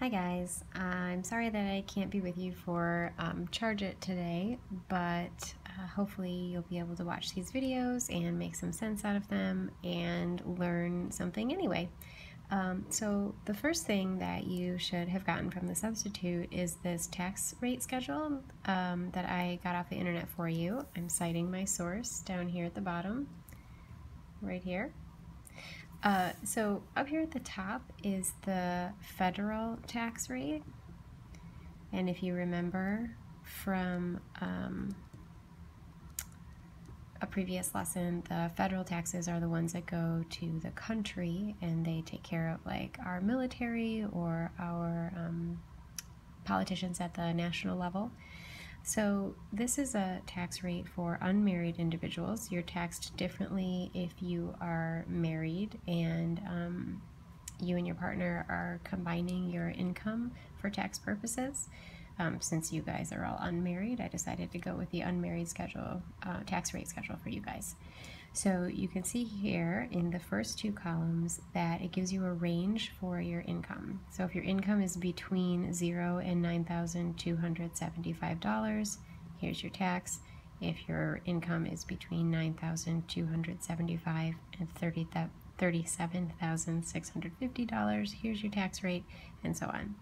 Hi guys, I'm sorry that I can't be with you for um, Charge It today, but uh, hopefully you'll be able to watch these videos and make some sense out of them and learn something anyway. Um, so the first thing that you should have gotten from the substitute is this tax rate schedule um, that I got off the internet for you. I'm citing my source down here at the bottom, right here. Uh, so up here at the top is the federal tax rate. And if you remember from um, a previous lesson, the federal taxes are the ones that go to the country and they take care of like our military or our um, politicians at the national level. So this is a tax rate for unmarried individuals. You're taxed differently if you are married and um, you and your partner are combining your income for tax purposes. Um, since you guys are all unmarried, I decided to go with the unmarried schedule, uh, tax rate schedule for you guys. So you can see here in the first two columns that it gives you a range for your income. So if your income is between zero and $9,275, here's your tax. If your income is between $9,275 and $37,650, here's your tax rate, and so on.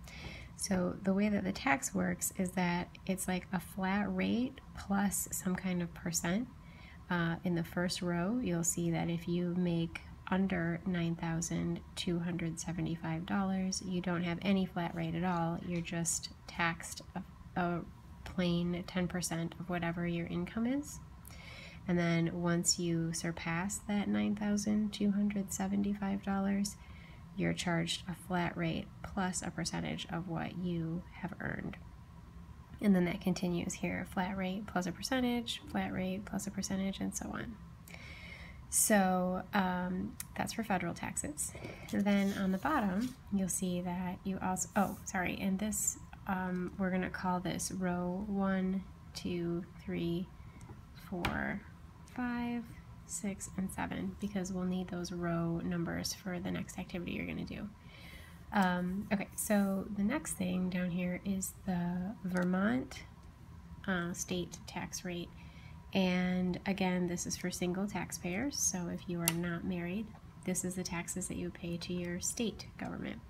So the way that the tax works is that it's like a flat rate plus some kind of percent uh, in the first row, you'll see that if you make under $9,275, you don't have any flat rate at all. You're just taxed a, a plain 10% of whatever your income is. And then once you surpass that $9,275, you're charged a flat rate plus a percentage of what you have earned. And then that continues here, flat rate plus a percentage, flat rate plus a percentage, and so on. So um, that's for federal taxes. And then on the bottom, you'll see that you also, oh, sorry, and this, um, we're gonna call this row one, two, three, four, five, six, and seven, because we'll need those row numbers for the next activity you're gonna do. Um, okay, so the next thing down here is the Vermont uh, state tax rate. And again, this is for single taxpayers. So if you are not married, this is the taxes that you pay to your state government.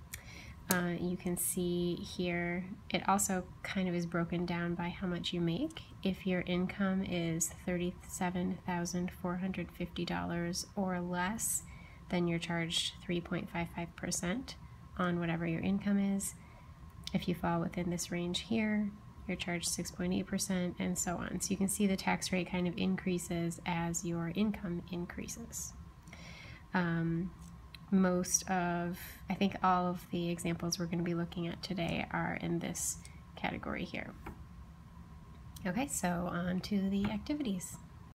Uh, you can see here, it also kind of is broken down by how much you make. If your income is $37,450 or less, then you're charged 3.55% on whatever your income is. If you fall within this range here, you're charged 6.8% and so on. So you can see the tax rate kind of increases as your income increases. Um, most of, I think all of the examples we're going to be looking at today are in this category here. Okay, so on to the activities.